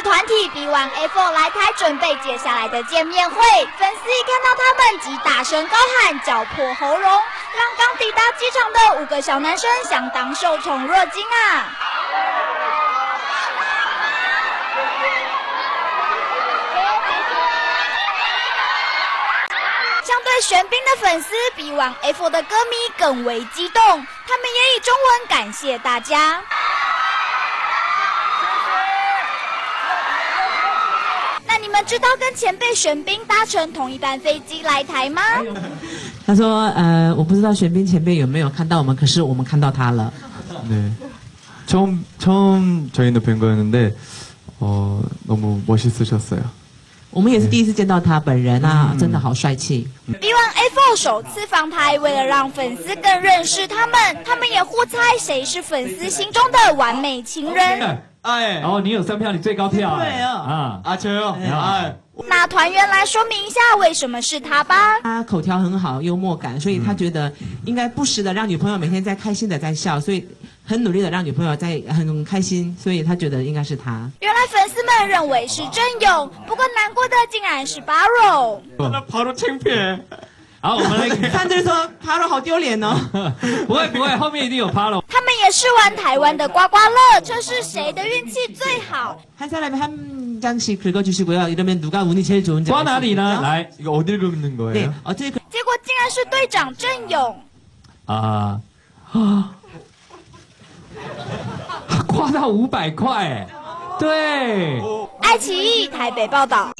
团体 B1A4 来台准备接下来的见面会，粉丝一看到他们即大声高喊，叫破喉咙，让刚抵达机场的五个小男生相当受宠若惊啊！相对玄彬的粉丝，B1A4 的歌迷更为激动，他们也以中文感谢大家。你们知道跟前辈玄彬搭乘同一班飞机来台吗？他说：“呃，我不知道玄彬前辈有没有看到我们，可是我们看到他了。 네. 처음 처음 저희는 뵌 거였는데 어, 너무 멋있으셨어요. 我们也是第一次见到他本人啊，真的好帅气。 B1A4 首次访台，为了让粉丝更认识他们，他们也互猜谁是粉丝心中的完美情人。 哎，然后你有三票，你最高票。对啊，阿秋。哎，拿团员来说明一下，为什么是他吧？他口条很好，幽默感，所以他觉得应该不时的让女朋友每天在开心的在笑，所以很努力的让女朋友在很开心。所以他觉得应该是他。原来粉丝们认为是真勇，不过难过的竟然是 Baro。好，我们来看，看就是说 p a 好丢脸哦。不会不会，后面一定有 Palo。他们也试玩台湾的刮刮乐，这是谁的运气最好？ 한 사람이 한 장씩 긁어주시고요. 이러면 누가 운이 제일 좋은지. 刮哪里呢？ 알수 있겠죠? 来 이거 어딜 긁는 거예요? 네, 어떻게 긁- 结果竟然是队长郑勇。啊啊，刮到五百块，对。爱奇艺台北报道。